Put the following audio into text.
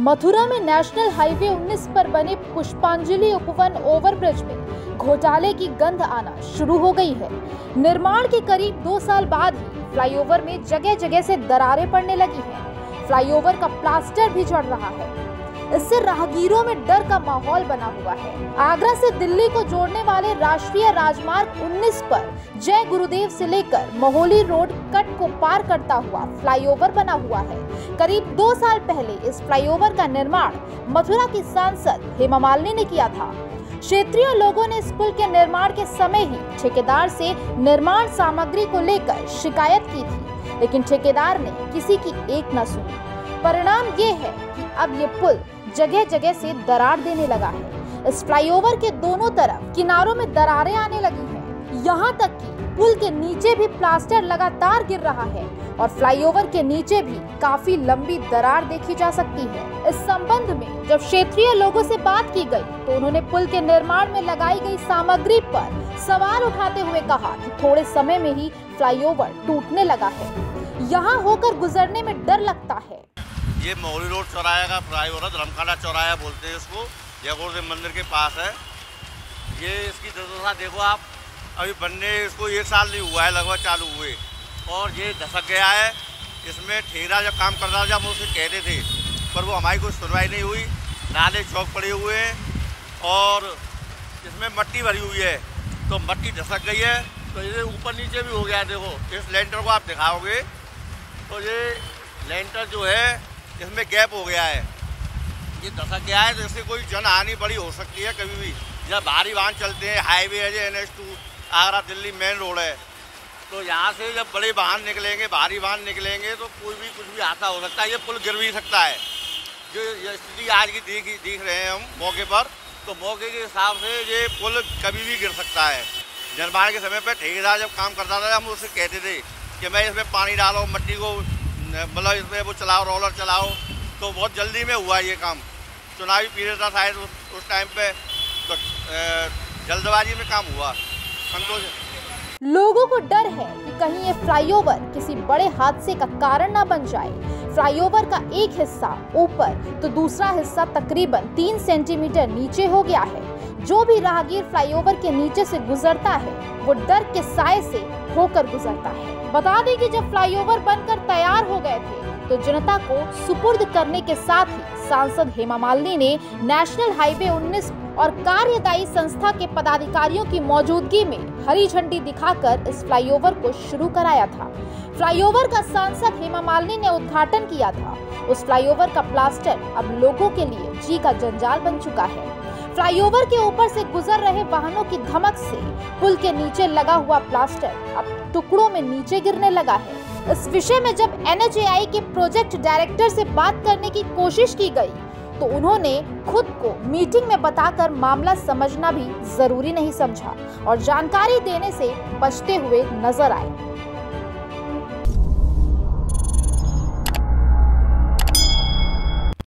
मथुरा में national highway 19 पर बने पुष्पांजलि उपवन ओवरब्रिज में घोटाले की गंध आना शुरू हो गई है। निर्माण के करीब दो साल बाद ही फ्लाईओवर में जगह जगह से दरारें पड़ने लगी हैं। फ्लाईओवर का प्लास्टर भी चढ़ रहा है। इससे राहगीरों में डर का माहौल बना हुआ है। आगरा से दिल्ली को जोड़ने वाले राष्ट्रीय राजमार्ग 19 पर जय गुरुदेव से लेकर मोहोली रोड कट को पार करता हुआ फ्लाईओवर बना हुआ है। करीब दो साल पहले इस फ्लाईओवर का निर्माण मथुरा की सांसद हेमा मालिनी ने किया था। क्षेत्रीय लोगों ने इस पुल के निर्माण के समय ही ठेकेदार से निर्माण सामग्री को लेकर शिकायत की थी, लेकिन ठेकेदार ने किसी की एक न सुनी। परिणाम ये है कि अब ये पुल जगह जगह से दरार देने लगा है। इस फ्लाईओवर के दोनों तरफ़ किनारों में दरारें आने लगी हैं। यहाँ तक कि पुल के नीचे भी प्लास्टर लगातार गिर रहा है और फ्लाईओवर के नीचे भी काफ़ी लंबी दरार देखी जा सकती है। इस संबंध में जब क्षेत्रीय लोगों से बात की गई तो उन्होंने पुल के निर्माण में लगाई गई सामग्री पर सवाल उठाते हुए कहा कि थोड़े समय में ही फ्लाईओवर टूटने लगा है। यहाँ होकर गुजरने में डर लगता है। ये मौली रोड चौराहे का फ्लाईओवर है धर्मखाना चौराहा बोलते हैं इसको। जयगौर देव मंदिर के पास है। ये इसकी दुर्दशा देखो आप। अभी बनने इसको एक साल नहीं हुआ है, लगभग चालू हुए। और ये धसक गया है। इसमें ठेरा जब काम कर रहा था, जब उसे कहते थे, पर वो हमारी कोई सुनवाई नहीं हुई। नाले चौक पड़े हुए हैं और इसमें मट्टी भरी हुई है। तो मट्टी धसक गई है। तो ये ऊपर नीचे भी हो गया देखो। इस लेंटर को आप दिखाओगे। तो ये लेंटर जो है इसमें गैप हो गया है। ये धसक गया है? तो इससे कोई जन हानि बड़ी हो सकती है कभी भी। जब भारी वाहन चलते हैं, हाईवे है जो N H two, Agra, Delhi, main road है। तो यहाँ से जब बड़े वाहन निकलेंगे, भारी वाहन निकलेंगे तो कोई भी, कुछ भी हादसा हो सकता है। ये पुल गिर भी सकता है। जो स्थिति आज की देख देख रहे हैं हम मौके पर तो मौके के हिसाब से ये पुल कभी भी गिर सकता है। निर्माण के समय पर ठेकेदार जब काम करता था, हम उससे कहते थे कि मैं इसमें पानी डालो, मट्टी को मतलब इसमें वो चलाओ रोलर चलाओ तो बहुत जल्दी में हुआ ये काम। चुनावी पीरियड था शायद उस, उस टाइम पे तो जल्दबाजी में काम हुआ। संतोष। लोगों को डर है कि कहीं ये फ्लाईओवर किसी बड़े हादसे का कारण ना बन जाए। फ्लाईओवर का एक हिस्सा ऊपर तो दूसरा हिस्सा तकरीबन तीन सेंटीमीटर नीचे हो गया है। जो भी राहगीर फ्लाईओवर के नीचे से गुजरता है, वो डर के साय से होकर गुजरता है। बता दें कि जब फ्लाईओवर बनकर तैयार हो गए थे तो जनता को सुपुर्द करने के साथ ही सांसद हेमा मालिनी ने नेशनल हाईवे 19 और कार्यदायी संस्था के पदाधिकारियों की मौजूदगी में हरी झंडी दिखाकर इस फ्लाईओवर को शुरू कराया था। फ्लाईओवर का सांसद हेमा मालिनी ने उद्घाटन किया था। उस फ्लाईओवर का प्लास्टर अब लोगों के लिए जी का जंजाल बन चुका है। फ्लाईओवर के ऊपर से गुजर रहे वाहनों की धमक से पुल के नीचे लगा हुआ प्लास्टर अब टुकड़ों में नीचे गिरने लगा है। इस विषय में जब NHAI के प्रोजेक्ट डायरेक्टर से बात करने की कोशिश की गई तो उन्होंने खुद को मीटिंग में बताकर मामला समझना भी ज़रूरी नहीं समझा और जानकारी देने से बचते हुए नज़र आए।